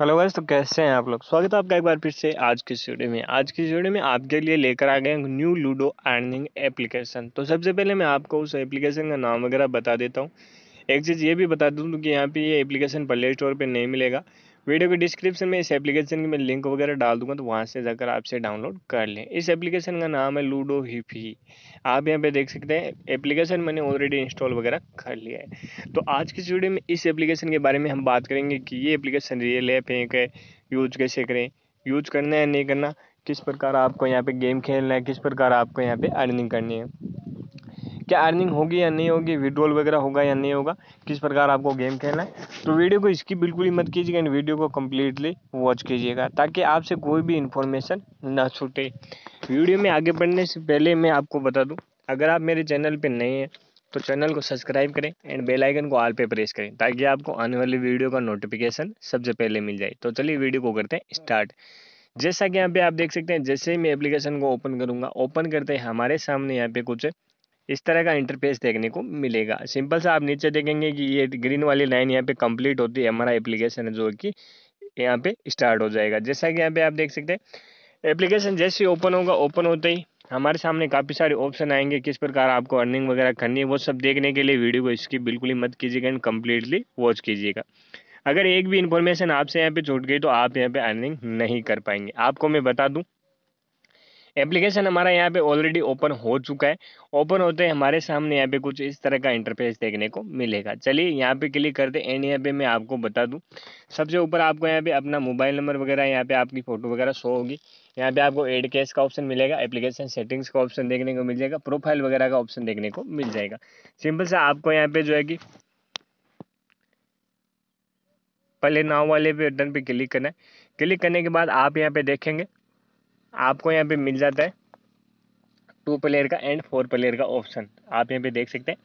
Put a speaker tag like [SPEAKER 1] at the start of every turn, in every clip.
[SPEAKER 1] Hello guys तो कैसे हैं आप लोग? स्वागत है आपका एक बार फिर से आज की वीडियो में। आज की वीडियो में आपके लिए लेकर आ गए न्यू लूडो अर्निंग एप्लीकेशन। तो सबसे पहले मैं आपको उस एप्लीकेशन का नाम वगैरह बता देता हूँ। एक चीज़ ये भी बता दूँ कि यहाँ पे ये एप्लीकेशन प्ले स्टोर पर नहीं मिलेगा। वीडियो के डिस्क्रिप्शन में इस एप्लीकेशन की मैं लिंक वगैरह डाल दूँगा तो वहाँ से जाकर आपसे डाउनलोड कर लें। इस एप्लीकेशन का नाम है लूडो हिफी आप यहाँ पे देख सकते हैं, एप्लीकेशन मैंने ऑलरेडी इंस्टॉल वगैरह कर लिया है। तो आज की वीडियो में इस एप्लीकेशन के बारे में हम बात करेंगे कि ये एप्लीकेशन रियल है फेक है यूज़ कैसे करें यूज़ करना है, नहीं करना, किस प्रकार आपको यहाँ पर गेम खेलना है, किस प्रकार आपको यहाँ पर अर्निंग करनी है। क्या अर्निंग होगी या नहीं होगी विड्रॉल वगैरह होगा या नहीं होगा, किस प्रकार आपको गेम खेलना है तो वीडियो को इसकी बिल्कुल ही मत कीजिएगा एंड वीडियो को कम्प्लीटली वॉच कीजिएगा, ताकि आपसे कोई भी इन्फॉर्मेशन ना छूटे। वीडियो में आगे बढ़ने से पहले मैं आपको बता दूँ, अगर आप मेरे चैनल पर नए हैं तो चैनल को सब्सक्राइब करें एंड बेल आइकन को ऑल पे प्रेस करें, ताकि आपको आने वाली वीडियो का नोटिफिकेशन सबसे पहले मिल जाए। तो चलिए वीडियो को करते हैं स्टार्ट जैसा कि यहाँ पे आप देख सकते हैं, जैसे ही मैं एप्लीकेशन को ओपन करूँगा ओपन करते हैं हमारे सामने यहाँ पे कुछ इस तरह का इंटरफेस देखने को मिलेगा। सिंपल सा आप नीचे देखेंगे कि ये ग्रीन वाली लाइन यहाँ पे कंप्लीट होती है, हमारा एप्लीकेशन जो कि यहाँ पे स्टार्ट हो जाएगा। जैसा कि यहाँ पे आप देख सकते हैं एप्लीकेशन जैसे ओपन होगा ओपन होते ही हमारे सामने काफ़ी सारे ऑप्शन आएँगे, किस प्रकार आपको अर्निंग वगैरह करनी है, वो सब देखने के लिए वीडियो को इसकी बिल्कुल ही मत कीजिएगा एंड कम्प्लीटली वॉच कीजिएगा। अगर एक भी इन्फॉर्मेशन आपसे यहाँ पे छूट गई तो आप यहाँ पे अर्निंग नहीं कर पाएँगे। आपको मैं बता दूँ एप्लीकेशन हमारा यहाँ पे ऑलरेडी ओपन हो चुका है। ओपन होते ही हमारे सामने यहाँ पे कुछ इस तरह का इंटरफेस देखने को मिलेगा। चलिए यहाँ पे क्लिक करते हैं। एंड यहाँ पे मैं आपको बता दूँ, सबसे ऊपर आपको यहाँ पे अपना मोबाइल नंबर वगैरह, यहाँ पे आपकी फ़ोटो वगैरह शो होगी। यहाँ पे आपको एड केस का ऑप्शन मिलेगा एप्लीकेशन सेटिंग्स का ऑप्शन देखने को मिल जाएगा प्रोफ़ाइल वगैरह का ऑप्शन देखने को मिल जाएगा। सिंपल से आपको यहाँ पे जो है कि पहले नाव वाले पे बटन पे क्लिक करना है। क्लिक करने के बाद आप यहाँ पे देखेंगे आपको यहाँ पे मिल जाता है टू प्लेयर का एंड फोर प्लेयर का ऑप्शन आप यहाँ पे देख सकते हैं।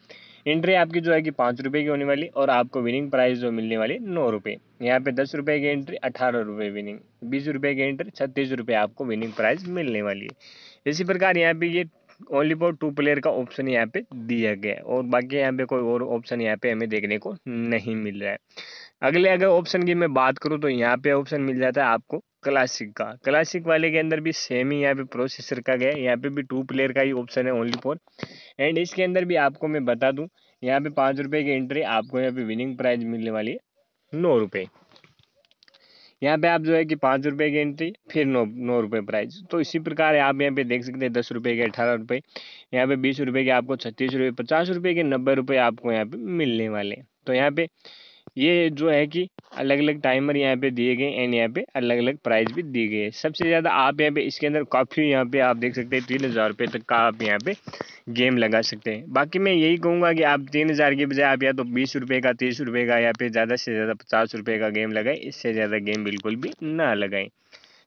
[SPEAKER 1] एंट्री आपकी जो है कि पाँच रुपये की होने वाली और आपको विनिंग प्राइस जो मिलने वाली नौ रुपये यहाँ पे दस रुपये की एंट्री अठारह रुपये विनिंग बीस रुपये की एंट्री छत्तीस रुपये आपको विनिंग प्राइस मिलने वाली है। इसी प्रकार यहाँ पे ये ओनली फॉर टू प्लेयर का ऑप्शन यहाँ पे दिया गया है और बाकी यहाँ पे कोई और ऑप्शन यहाँ पे हमें देखने को नहीं मिल रहा है। अगले अगर ऑप्शन की मैं बात करूँ तो यहाँ पे ऑप्शन मिल जाता है आपको क्लासिक का। क्लासिक वाले के अंदर भी सेम ही यहाँ पे प्रोसेसर का गया यहाँ पे भी टू प्लेयर का ही ऑप्शन है ओनली फॉर एंड इसके अंदर भी आपको मैं बता दूँ, यहाँ पे पाँच रुपये की एंट्री आपको यहाँ पे विनिंग प्राइज मिलने वाली है। नौ रुपये यहाँ पे आप जो है कि पाँच रुपये की एंट्री फिर नौ नौ रुपये प्राइस तो इसी प्रकार आप यहाँ पे देख सकते हैं दस रुपये के, अठारह रुपये यहाँ पे बीस रुपये के आपको छत्तीस रुपये पचास रुपये के नब्बे रुपये आपको यहाँ पे मिलने वाले हैं। तो यहाँ पे ये जो है कि अलग अलग टाइमर यहाँ पे दिए गए एंड यहाँ पे अलग अलग प्राइस भी दिए गए सबसे ज़्यादा आप यहाँ पे, इसके अंदर काफ़ी यहाँ पे आप देख सकते हैं, तीन हज़ार रुपये तक का आप यहाँ पे गेम लगा सकते हैं। बाकी मैं यही कहूँगा कि आप तीन हज़ार के बजाय आप या तो बीस रुपये का, तीस रुपये का या फिर ज़्यादा से ज़्यादा पचास रुपये का गेम लगाए, इससे ज़्यादा गेम बिल्कुल भी ना लगाएँ।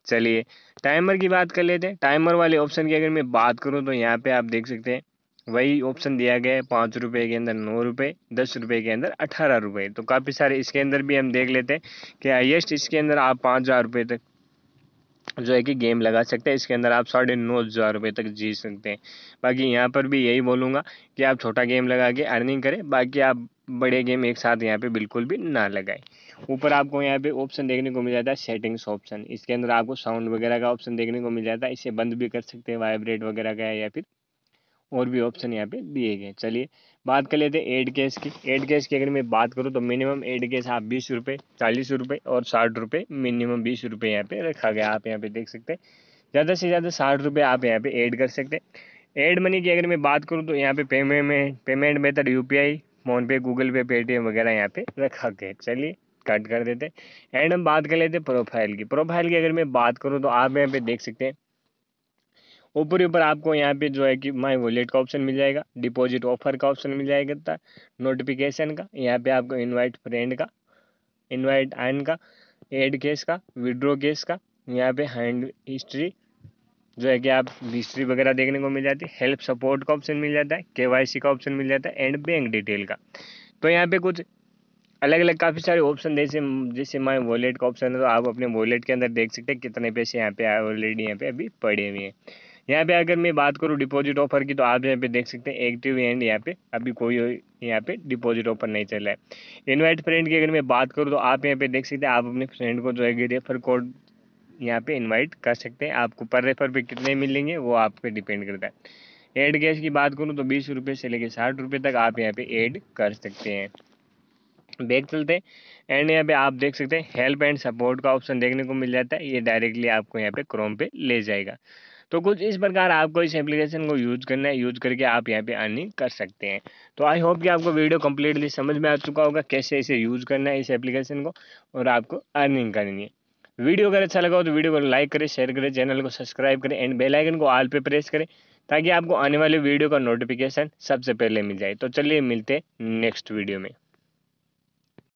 [SPEAKER 1] चलिए टाइमर की बात कर लेते हैं। टाइमर वाले ऑप्शन की अगर मैं बात करूँ तो यहाँ पे आप देख सकते हैं वही ऑप्शन दिया गया है पाँच रुपये के अंदर नौ रुपये दस रुपये के अंदर अठारह रुपये तो काफ़ी सारे इसके अंदर भी हम देख लेते हैं कि हाइएस्ट इसके अंदर आप पाँच हज़ार रुपये तक जो है कि गेम लगा सकते हैं। इसके अंदर आप साढ़े नौ हज़ार रुपये तक जीत सकते हैं। बाकी यहाँ पर भी यही बोलूँगा कि आप छोटा गेम लगा के अर्निंग करें, बाकी आप बड़े गेम एक साथ यहाँ पे बिल्कुल भी ना लगाएँ। ऊपर आपको यहाँ पे ऑप्शन देखने को मिल जाता है सेटिंग्स ऑप्शन इसके अंदर आपको साउंड वगैरह का ऑप्शन देखने को मिल जाता है। इसे बंद भी कर सकते हैं वाइब्रेट वगैरह का या फिर और भी ऑप्शन यहाँ पे दिए गए चलिए, बात कर लेते हैं एड केस की। एड केस की अगर मैं बात करूँ तो मिनिमम एड केस आप बीस रुपये चालीस रुपये और साठ रुपये मिनिमम बीस रुपये यहाँ पे रखा गया। आप यहाँ पे देख सकते हैं। ज़्यादा से ज़्यादा साठ रुपये आप यहाँ पे ऐड कर सकते हैं। एड मनी की अगर मैं बात करूँ तो यहाँ पे पेमेंट में payment method U P I PhonePe Google Pay Paytm वगैरह यहाँ पे रखा गया चलिए कट कर देते हैं। एंड हम बात कर लेते हैं प्रोफ़ाइल की। प्रोफ़ाइल की अगर मैं बात करूँ तो आप यहाँ पे देख सकते हैं ऊपर ऊपर आपको यहाँ पे जो है कि माई वॉलेट का ऑप्शन मिल जाएगा डिपॉजिट ऑफ़र का ऑप्शन मिल जाएगा नोटिफिकेशन का, यहाँ पे आपको इनवाइट फ्रेंड का इनवाइट आइन का एड केस का विड्रो केस का, यहाँ पे हैंड हिस्ट्री जो है कि आप हिस्ट्री वगैरह देखने को मिल जाती है हेल्प सपोर्ट का ऑप्शन मिल जाता है, के का ऑप्शन मिल जाता है एंड बैंक डिटेल का। तो यहाँ पे कुछ अलग अलग काफ़ी सारे ऑप्शन जैसे जैसे माई वॉलेट का ऑप्शन है तो आप अपने वॉलेट के अंदर देख सकते हैं कितने पैसे यहाँ पे ऑलरेडी यहाँ पे अभी पड़े हुए हैं। यहाँ पे अगर मैं बात करूँ डिपॉजिट ऑफ़र की तो आप यहाँ पे देख सकते हैं एक्टिव एंड यहाँ पे, अभी कोई यहाँ पे डिपॉजिट ऑफ़र नहीं चल रहा है। इनवाइट फ्रेंड की अगर मैं बात करूँ तो आप यहाँ पे देख सकते हैं, आप अपने फ्रेंड को जो है रेफर कोड यहाँ पे इनवाइट कर सकते हैं। आपको पर रेफर पे कितने मिलेंगे, वो आप पे डिपेंड करता है। एड गैस की बात करूँ तो बीस रुपये से लेकर साठ रुपये तक आप यहाँ पे ऐड कर सकते हैं। बैक चलते हैं एंड यहाँ पे आप देख सकते हैं हेल्प एंड सपोर्ट का ऑप्शन देखने को मिल जाता है। ये डायरेक्टली आपको यहाँ पे क्रोम पे ले जाएगा। तो कुछ इस प्रकार आपको इस एप्लीकेशन को यूज़ करना है यूज़ करके आप यहाँ पे अर्निंग कर सकते हैं। तो आई होप कि आपको वीडियो कम्प्लीटली समझ में आ चुका होगा कैसे इसे यूज़ करना है इस एप्लीकेशन को और आपको अर्निंग करनी है। वीडियो अगर अच्छा लगा हो तो वीडियो को लाइक करें शेयर करें चैनल को सब्सक्राइब करें एंड बेल आइकन को ऑल पे प्रेस करें ताकि आपको आने वाले वीडियो का नोटिफिकेशन सबसे पहले मिल जाए। तो चलिए मिलते हैं नेक्स्ट वीडियो में।